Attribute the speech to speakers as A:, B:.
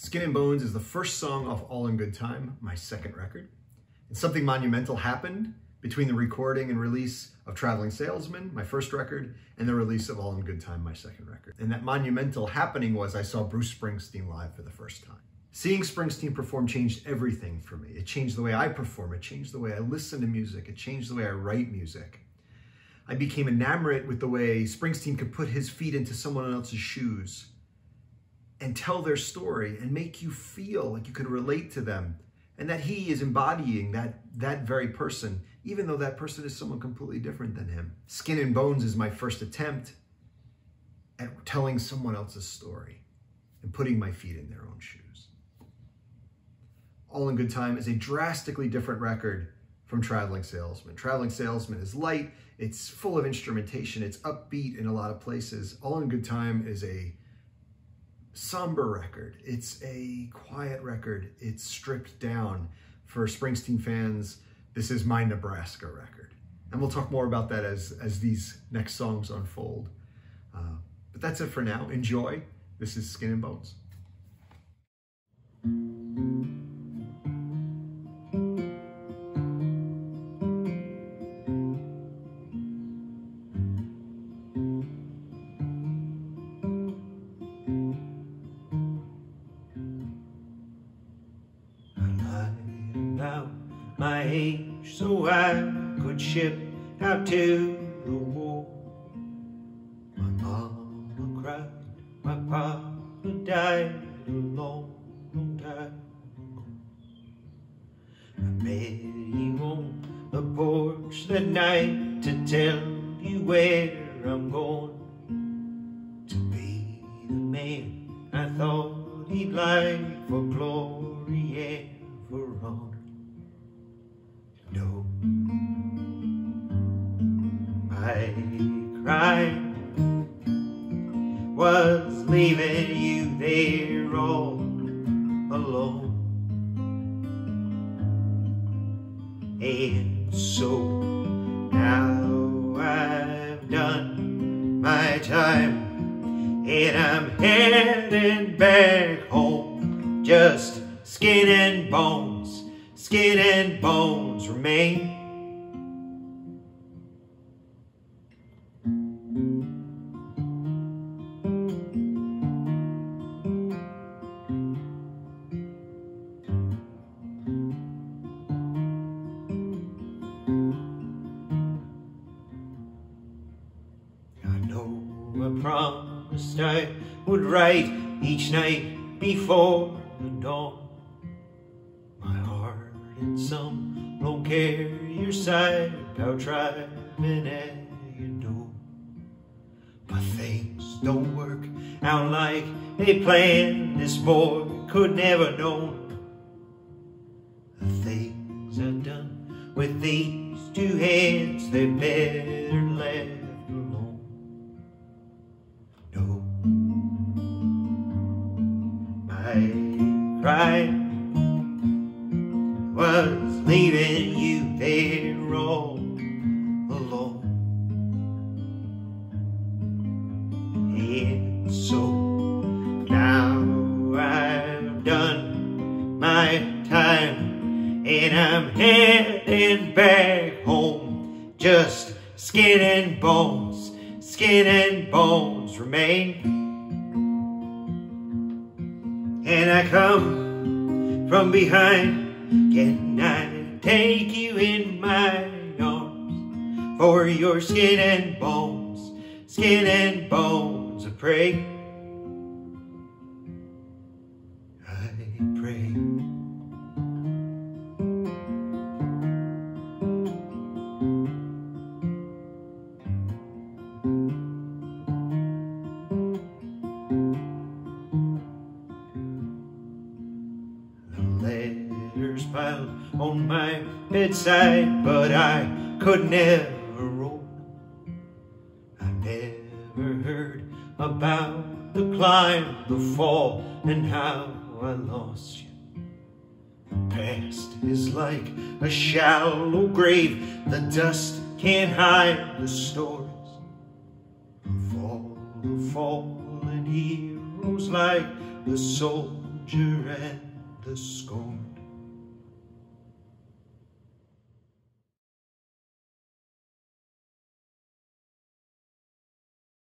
A: Skin and Bones is the first song off All in Good Time, my second record. And something monumental happened between the recording and release of Traveling Salesman, my first record, and the release of All in Good Time, my second record. And that monumental happening was I saw Bruce Springsteen live for the first time. Seeing Springsteen perform changed everything for me. It changed the way I perform, it changed the way I listen to music, it changed the way I write music. I became enamored with the way Springsteen could put his feet into someone else's shoes and tell their story and make you feel like you could relate to them and that he is embodying that, that very person, even though that person is someone completely different than him. Skin and Bones is my first attempt at telling someone else's story and putting my feet in their own shoes. All in Good Time is a drastically different record from Traveling Salesman. Traveling Salesman is light, it's full of instrumentation, it's upbeat in a lot of places. All in Good Time is a somber record. It's a quiet record. It's stripped down. For Springsteen fans, this is my Nebraska record. And we'll talk more about that as, as these next songs unfold. Uh, but that's it for now. Enjoy. This is Skin and Bones.
B: Age so I could ship out to the war. My mama cried, my papa died a long, long time ago. I met you on the porch that night to tell you where I'm going. To be the man I thought he'd like for glory crime was leaving you there all alone. And so now I've done my time and I'm heading back home. Just skin and bones, skin and bones remain. I promised I would write each night before the dawn. My heart and some long carrier side out driving at your door. But things don't work out like they planned. This boy could never know the things I've done with these two hands. They better left leaving you there all alone. And so now I've done my time and I'm heading back home. Just skin and bones, skin and bones remain. And I come from behind can I take you in my arms for your skin and bones, skin and bones of prey? Letters piled on my bedside, but I could never roll. I never heard about the climb, the fall, and how I lost you. The past is like a shallow grave, the dust can't hide the stories. The fall of fallen heroes like the soldier
A: and the scorn